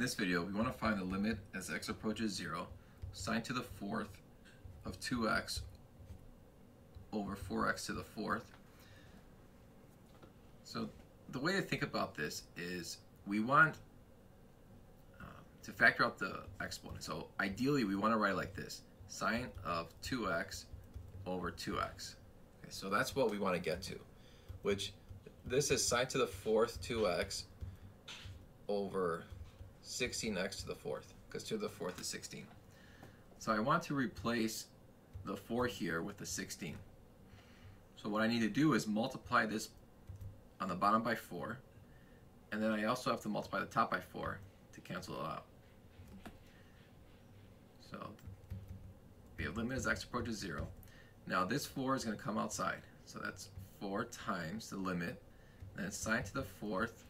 In this video, we want to find the limit as x approaches 0, sine to the fourth of 2x over 4x to the fourth. So the way to think about this is we want uh, to factor out the exponent. So ideally, we want to write like this, sine of 2x over 2x. Okay, so that's what we want to get to, which this is sine to the fourth 2x over 16x to the fourth, because 2 to the fourth is 16. So I want to replace the 4 here with the 16. So what I need to do is multiply this on the bottom by 4, and then I also have to multiply the top by 4 to cancel it out. So have limit as x approaches 0. Now this 4 is going to come outside, so that's 4 times the limit, then sine to the fourth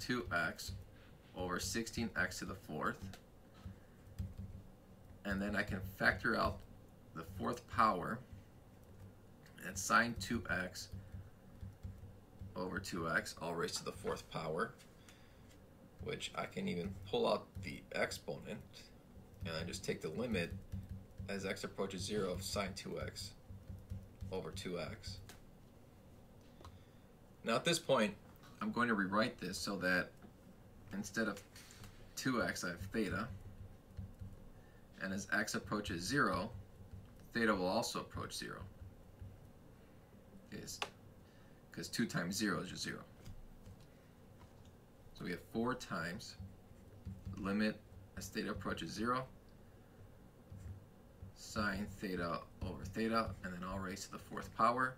2x over 16x to the fourth. And then I can factor out the fourth power and sine 2x over 2x all raised to the fourth power, which I can even pull out the exponent and I just take the limit as x approaches 0 of sine 2x over 2x. Now at this point, I'm going to rewrite this so that instead of 2x, I have theta. And as x approaches 0, theta will also approach 0. Is because 2 times 0 is just 0. So we have 4 times limit as theta approaches 0 sine theta over theta, and then all raised to the fourth power.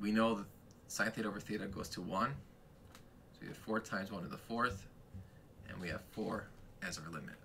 We know that sine theta over theta goes to 1. So we have 4 times 1 to the fourth, and we have 4 as our limit.